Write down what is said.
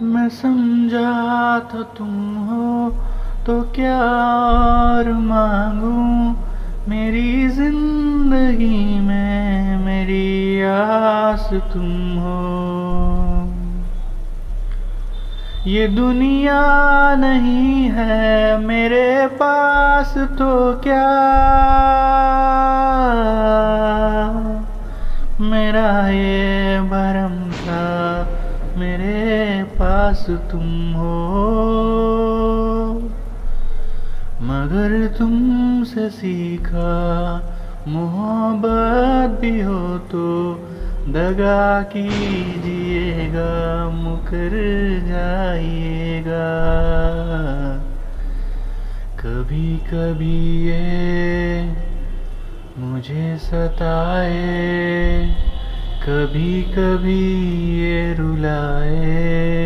मैं समझा तो तुम हो तो क्या और मांगू? मेरी ज़िंदगी में मेरी आस तुम हो। ये दुनिया नहीं है मेरे पास तो क्या मेरा ये भरम था? मेरे पास तुम हो। मगर तुमसे सीखा मोहब्बत भी हो तो दगा कीजिएगा, मुकर जाइएगा। कभी कभी ये मुझे सताए। कभी कभी ये रुलाए।